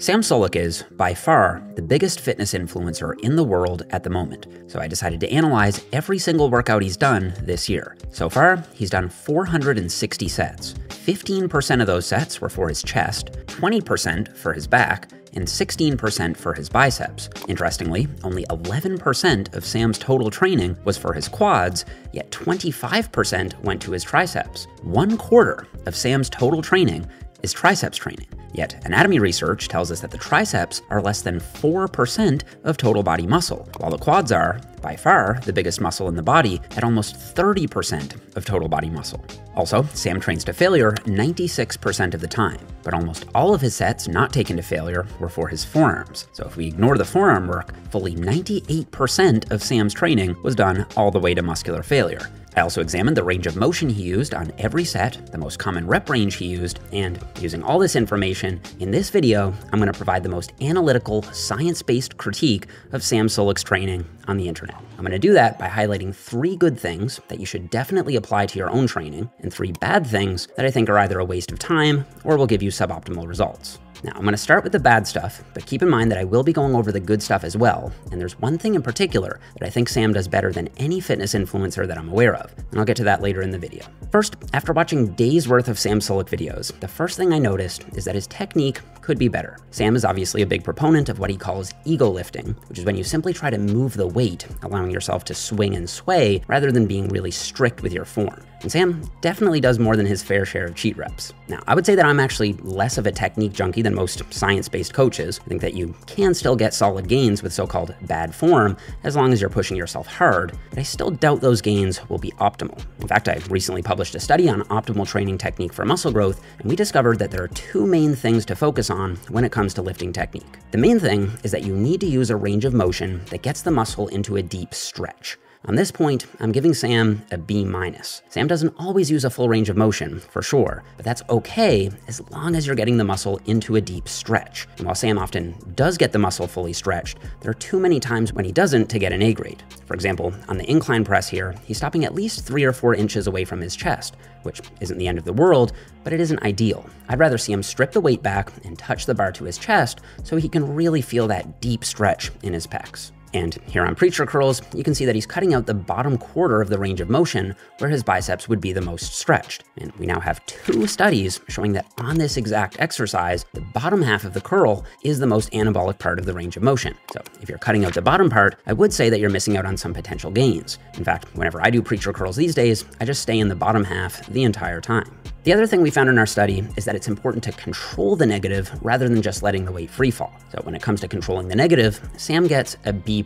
Sam Sulek is, by far, the biggest fitness influencer in the world at the moment, so I decided to analyze every single workout he's done this year. So far, he's done 460 sets. 15% of those sets were for his chest, 20% for his back, and 16% for his biceps. Interestingly, only 11% of Sam's total training was for his quads, yet 25% went to his triceps. One quarter of Sam's total training is triceps training. Yet, anatomy research tells us that the triceps are less than 4% of total body muscle, while the quads are, by far, the biggest muscle in the body at almost 30% of total body muscle. Also, Sam trains to failure 96% of the time, but almost all of his sets not taken to failure were for his forearms. So if we ignore the forearm work, fully 98% of Sam's training was done all the way to muscular failure. I also examined the range of motion he used on every set, the most common rep range he used, and using all this information, in this video, I'm going to provide the most analytical, science-based critique of Sam Sulek's training on the internet. I'm going to do that by highlighting three good things that you should definitely apply to your own training, and three bad things that I think are either a waste of time or will give you suboptimal results. Now, I'm going to start with the bad stuff, but keep in mind that I will be going over the good stuff as well, and there's one thing in particular that I think Sam does better than any fitness influencer that I'm aware of, and I'll get to that later in the video. First, after watching days worth of Sam Sulek videos, the first thing I noticed is that his technique could be better. Sam is obviously a big proponent of what he calls ego lifting, which is when you simply try to move the weight, allowing yourself to swing and sway rather than being really strict with your form. And Sam definitely does more than his fair share of cheat reps. Now, I would say that I'm actually less of a technique junkie than most science based coaches. I think that you can still get solid gains with so called bad form as long as you're pushing yourself hard, but I still doubt those gains will be optimal. In fact, I recently published a study on optimal training technique for muscle growth, and we discovered that there are two main things to focus on when it comes to lifting technique. The main thing is that you need to use a range of motion that gets the muscle into a deep stretch. On this point, I'm giving Sam a B minus. Sam doesn't always use a full range of motion, for sure, but that's okay as long as you're getting the muscle into a deep stretch. And while Sam often does get the muscle fully stretched, there are too many times when he doesn't to get an A grade. For example, on the incline press here, he's stopping at least three or four inches away from his chest, which isn't the end of the world, but it isn't ideal. I'd rather see him strip the weight back and touch the bar to his chest so he can really feel that deep stretch in his pecs. And here on Preacher Curls, you can see that he's cutting out the bottom quarter of the range of motion where his biceps would be the most stretched. And we now have two studies showing that on this exact exercise, the bottom half of the curl is the most anabolic part of the range of motion. So if you're cutting out the bottom part, I would say that you're missing out on some potential gains. In fact, whenever I do Preacher Curls these days, I just stay in the bottom half the entire time. The other thing we found in our study is that it's important to control the negative rather than just letting the weight free fall. So when it comes to controlling the negative, Sam gets a B+.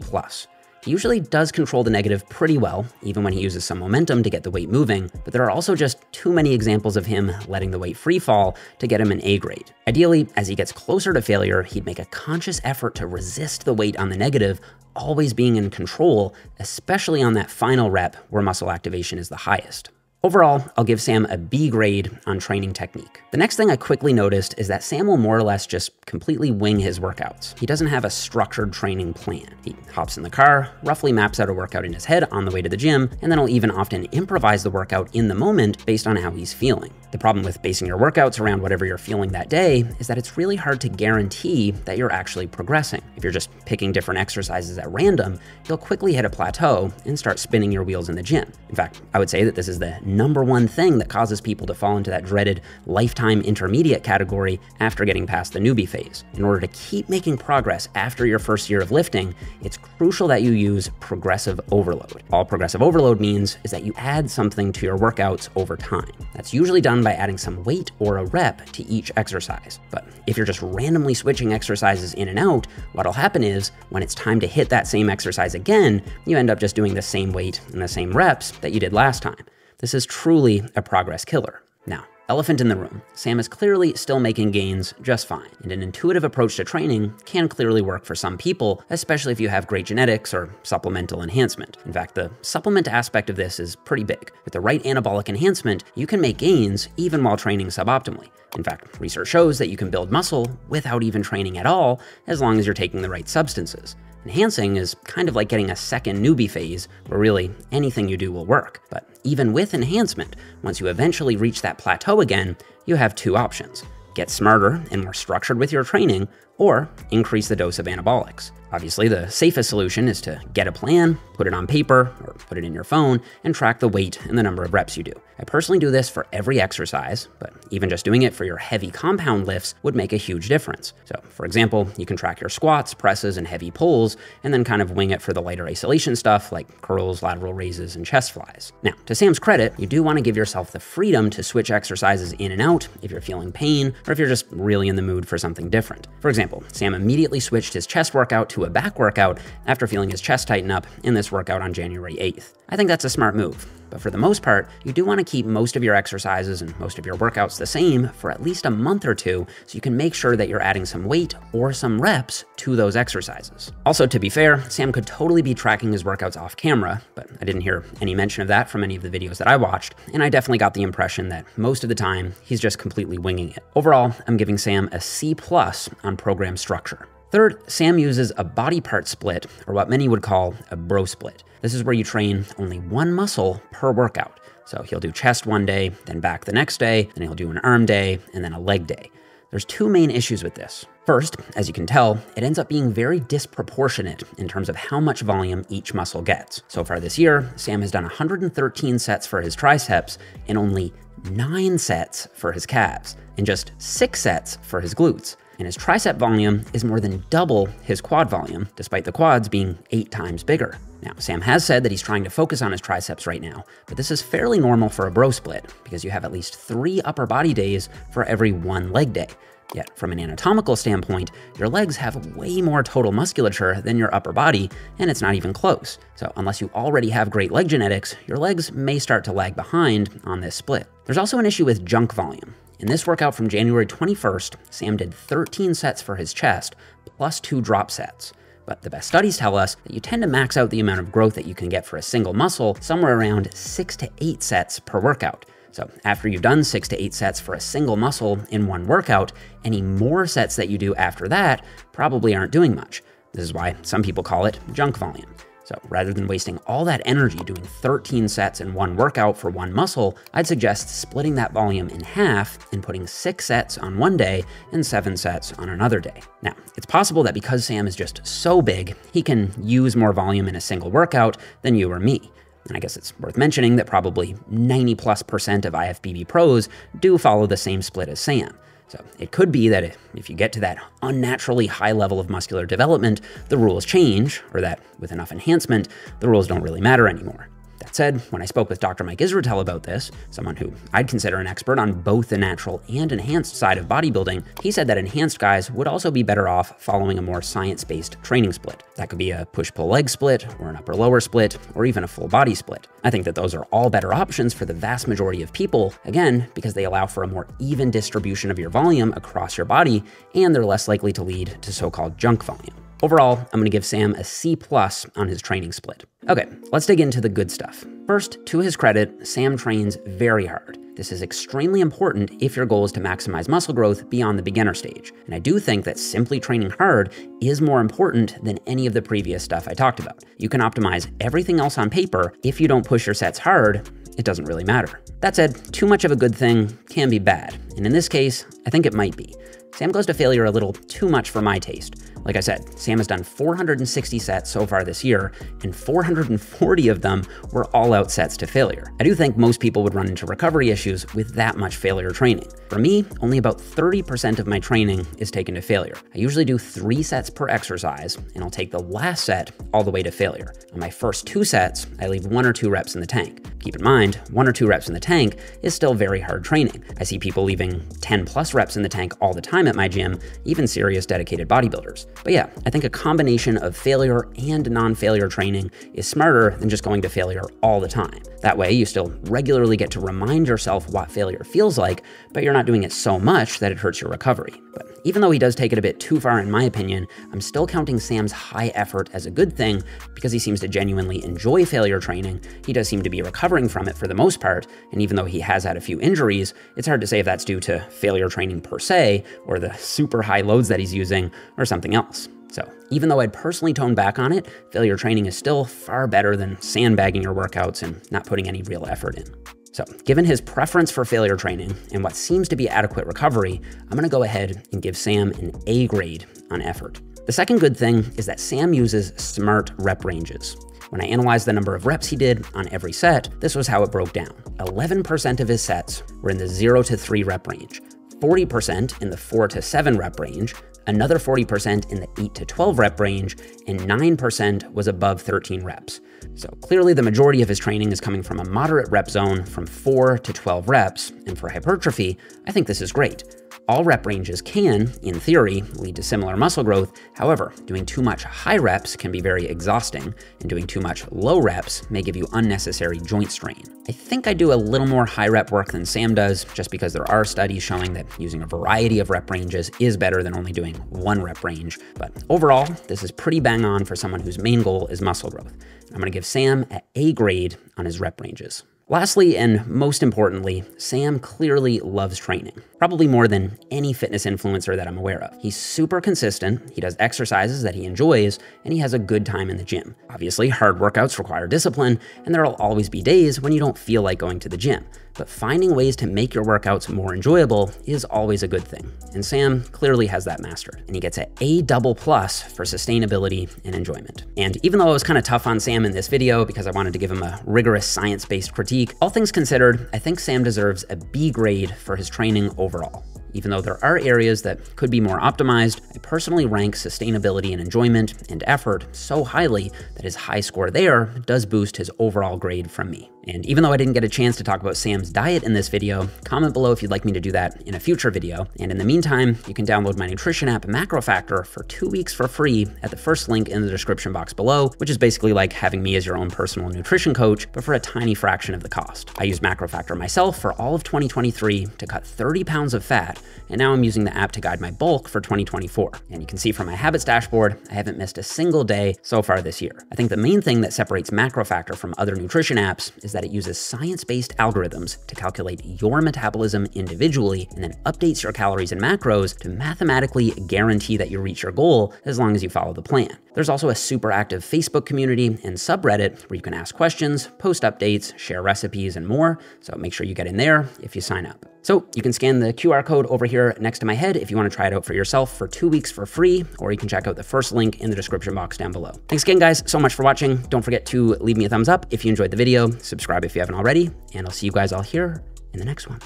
He usually does control the negative pretty well, even when he uses some momentum to get the weight moving, but there are also just too many examples of him letting the weight free fall to get him an A grade. Ideally, as he gets closer to failure, he'd make a conscious effort to resist the weight on the negative, always being in control, especially on that final rep where muscle activation is the highest. Overall, I'll give Sam a B grade on training technique. The next thing I quickly noticed is that Sam will more or less just completely wing his workouts. He doesn't have a structured training plan. He hops in the car, roughly maps out a workout in his head on the way to the gym, and then he'll even often improvise the workout in the moment based on how he's feeling. The problem with basing your workouts around whatever you're feeling that day is that it's really hard to guarantee that you're actually progressing. If you're just picking different exercises at random, you'll quickly hit a plateau and start spinning your wheels in the gym. In fact, I would say that this is the number one thing that causes people to fall into that dreaded lifetime intermediate category after getting past the newbie phase. In order to keep making progress after your first year of lifting, it's crucial that you use progressive overload. All progressive overload means is that you add something to your workouts over time. That's usually done by adding some weight or a rep to each exercise. But if you're just randomly switching exercises in and out, what'll happen is when it's time to hit that same exercise again, you end up just doing the same weight and the same reps that you did last time. This is truly a progress killer. Now, Elephant in the room. Sam is clearly still making gains just fine, and an intuitive approach to training can clearly work for some people, especially if you have great genetics or supplemental enhancement. In fact, the supplement aspect of this is pretty big. With the right anabolic enhancement, you can make gains even while training suboptimally. In fact, research shows that you can build muscle without even training at all, as long as you're taking the right substances. Enhancing is kind of like getting a second newbie phase where really anything you do will work. But even with enhancement, once you eventually reach that plateau again, you have two options. Get smarter and more structured with your training, or increase the dose of anabolics. Obviously, the safest solution is to get a plan, put it on paper, or put it in your phone, and track the weight and the number of reps you do. I personally do this for every exercise, but even just doing it for your heavy compound lifts would make a huge difference. So, for example, you can track your squats, presses, and heavy pulls, and then kind of wing it for the lighter isolation stuff like curls, lateral raises, and chest flies. Now, to Sam's credit, you do want to give yourself the freedom to switch exercises in and out if you're feeling pain or if you're just really in the mood for something different. For example, Sam immediately switched his chest workout to a back workout after feeling his chest tighten up in this workout on January 8th. I think that's a smart move. But for the most part, you do want to keep most of your exercises and most of your workouts the same for at least a month or two so you can make sure that you're adding some weight or some reps to those exercises. Also, to be fair, Sam could totally be tracking his workouts off camera, but I didn't hear any mention of that from any of the videos that I watched, and I definitely got the impression that most of the time he's just completely winging it. Overall, I'm giving Sam a C plus on program structure. Third, Sam uses a body part split, or what many would call a bro split. This is where you train only one muscle per workout. So he'll do chest one day, then back the next day, then he'll do an arm day, and then a leg day. There's two main issues with this. First, as you can tell, it ends up being very disproportionate in terms of how much volume each muscle gets. So far this year, Sam has done 113 sets for his triceps and only 9 sets for his calves, and just 6 sets for his glutes and his tricep volume is more than double his quad volume, despite the quads being eight times bigger. Now, Sam has said that he's trying to focus on his triceps right now, but this is fairly normal for a bro split because you have at least three upper body days for every one leg day. Yet, from an anatomical standpoint, your legs have way more total musculature than your upper body, and it's not even close. So, unless you already have great leg genetics, your legs may start to lag behind on this split. There's also an issue with junk volume. In this workout from January 21st, Sam did 13 sets for his chest, plus two drop sets. But the best studies tell us that you tend to max out the amount of growth that you can get for a single muscle somewhere around 6 to 8 sets per workout. So after you've done 6 to 8 sets for a single muscle in one workout, any more sets that you do after that probably aren't doing much. This is why some people call it junk volume. So rather than wasting all that energy doing 13 sets in one workout for one muscle, I'd suggest splitting that volume in half and putting six sets on one day and seven sets on another day. Now, it's possible that because Sam is just so big, he can use more volume in a single workout than you or me. And I guess it's worth mentioning that probably 90 plus percent of IFBB pros do follow the same split as Sam. So it could be that if you get to that unnaturally high level of muscular development, the rules change, or that with enough enhancement, the rules don't really matter anymore. That said, when I spoke with Dr. Mike Israetel about this, someone who I'd consider an expert on both the natural and enhanced side of bodybuilding, he said that enhanced guys would also be better off following a more science based training split. That could be a push pull leg split, or an upper lower split, or even a full body split. I think that those are all better options for the vast majority of people, again, because they allow for a more even distribution of your volume across your body, and they're less likely to lead to so called junk volume. Overall, I'm going to give Sam a C plus on his training split. Okay, let's dig into the good stuff. First, to his credit, Sam trains very hard. This is extremely important if your goal is to maximize muscle growth beyond the beginner stage. And I do think that simply training hard is more important than any of the previous stuff I talked about. You can optimize everything else on paper. If you don't push your sets hard, it doesn't really matter. That said, too much of a good thing can be bad. And in this case, I think it might be. Sam goes to failure a little too much for my taste. Like I said, Sam has done 460 sets so far this year, and 440 of them were all out sets to failure. I do think most people would run into recovery issues with that much failure training. For me, only about 30% of my training is taken to failure. I usually do three sets per exercise, and I'll take the last set all the way to failure. On my first two sets, I leave one or two reps in the tank. Keep in mind, one or two reps in the tank is still very hard training. I see people leaving 10 plus reps in the tank all the time at my gym, even serious dedicated bodybuilders. But yeah, I think a combination of failure and non failure training is smarter than just going to failure all the time. That way, you still regularly get to remind yourself what failure feels like, but you're not doing it so much that it hurts your recovery. But even though he does take it a bit too far, in my opinion, I'm still counting Sam's high effort as a good thing because he seems to genuinely enjoy failure training. He does seem to be recovering from it for the most part, and even though he has had a few injuries, it's hard to say if that's due to failure training per se, or the super high loads that he's using, or something else. So, even though I'd personally tone back on it, failure training is still far better than sandbagging your workouts and not putting any real effort in. So, given his preference for failure training and what seems to be adequate recovery, I'm gonna go ahead and give Sam an A grade on effort. The second good thing is that Sam uses smart rep ranges. When I analyzed the number of reps he did on every set, this was how it broke down. 11% of his sets were in the 0 to 3 rep range, 40% in the 4 to 7 rep range, another 40% in the 8 to 12 rep range, and 9% was above 13 reps. So clearly the majority of his training is coming from a moderate rep zone from 4 to 12 reps, and for hypertrophy, I think this is great. All rep ranges can, in theory, lead to similar muscle growth. However, doing too much high reps can be very exhausting, and doing too much low reps may give you unnecessary joint strain. I think I do a little more high rep work than Sam does, just because there are studies showing that using a variety of rep ranges is better than only doing one rep range. But overall, this is pretty bang on for someone whose main goal is muscle growth. I'm gonna give Sam an A grade on his rep ranges. Lastly, and most importantly, Sam clearly loves training, probably more than any fitness influencer that I'm aware of. He's super consistent, he does exercises that he enjoys, and he has a good time in the gym. Obviously, hard workouts require discipline, and there'll always be days when you don't feel like going to the gym but finding ways to make your workouts more enjoyable is always a good thing. And Sam clearly has that mastered, and he gets an A double plus for sustainability and enjoyment. And even though I was kind of tough on Sam in this video because I wanted to give him a rigorous science-based critique, all things considered, I think Sam deserves a B grade for his training overall. Even though there are areas that could be more optimized, I personally rank sustainability and enjoyment and effort so highly that his high score there does boost his overall grade from me. And even though I didn't get a chance to talk about Sam's diet in this video, comment below if you'd like me to do that in a future video. And in the meantime, you can download my nutrition app MacroFactor for two weeks for free at the first link in the description box below, which is basically like having me as your own personal nutrition coach, but for a tiny fraction of the cost. I used MacroFactor myself for all of 2023 to cut 30 pounds of fat, and now I'm using the app to guide my bulk for 2024. And you can see from my habits dashboard, I haven't missed a single day so far this year. I think the main thing that separates MacroFactor from other nutrition apps is that it uses science-based algorithms to calculate your metabolism individually and then updates your calories and macros to mathematically guarantee that you reach your goal as long as you follow the plan. There's also a super active Facebook community and subreddit where you can ask questions, post updates, share recipes, and more, so make sure you get in there if you sign up. So you can scan the QR code over here next to my head if you want to try it out for yourself for two weeks for free, or you can check out the first link in the description box down below. Thanks again, guys, so much for watching. Don't forget to leave me a thumbs up if you enjoyed the video, subscribe if you haven't already, and I'll see you guys all here in the next one.